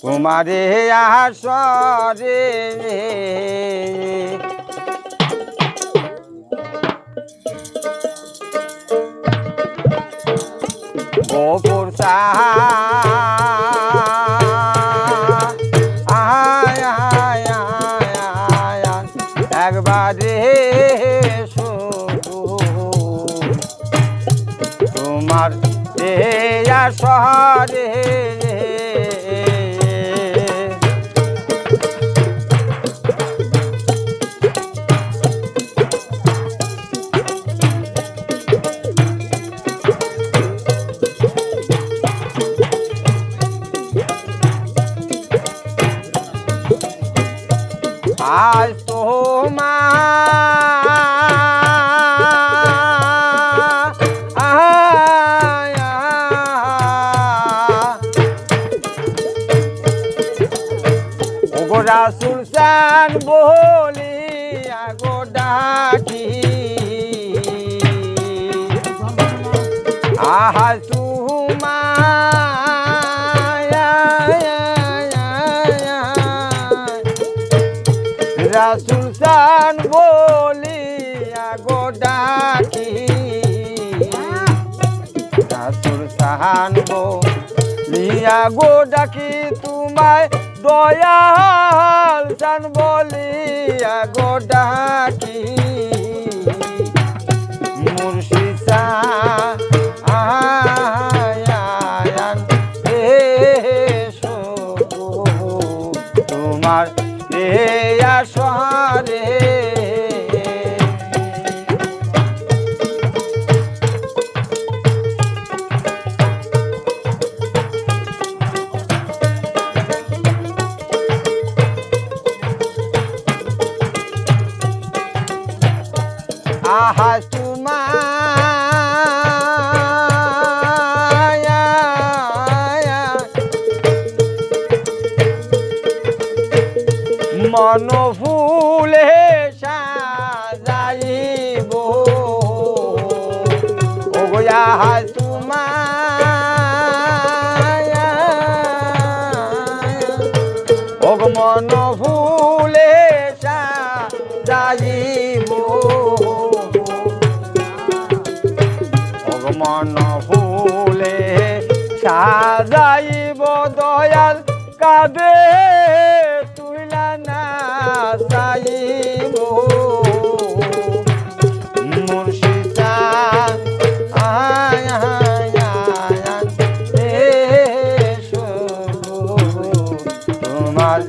তোমারে আসরে গোপুর একবারে তোমার এ শহরে আজ তোমার ওগোরা সুলসান বলি আগো ডাকি আহা রাসুল সান বলি আগো ডাকি। রাসুল সান বলি আগো ডাকি, তোমায় দয়াল সান বলি আগো ডাকি। মুর্শিদা আয়ান আহা তোমায় মন ফুলে সাজাইব। ও গোয়া তোমায় ও গো মন মন ফুলে সাজাইব দয়াল কাঁদে তুইলা না সাইব মুর্শিদা তোমার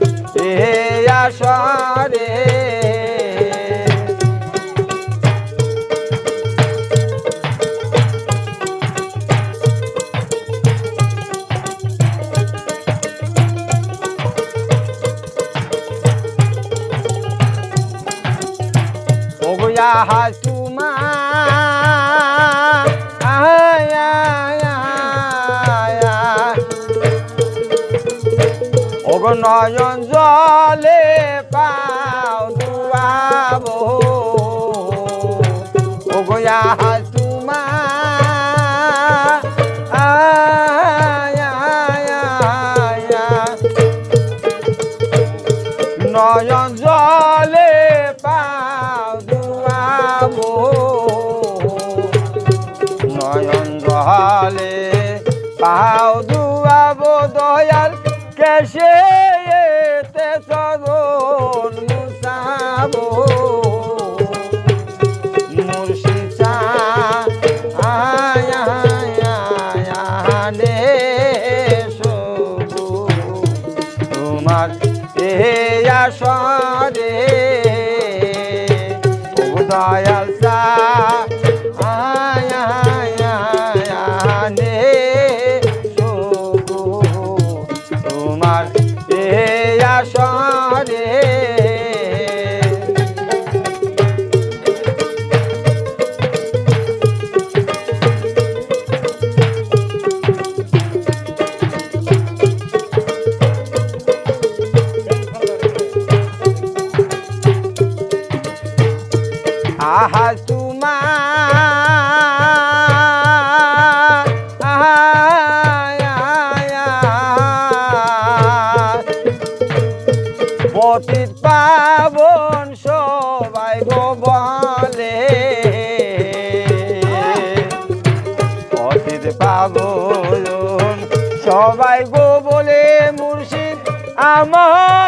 নয়ন জলে পাও দুয়াবো ওগোয়া হাসুমা নয়ন জলে পাও পাও দুয়াবো দয়াল কেসে মুর্শিদ পাগল সবাই গো বলে মুর্শিদ আমার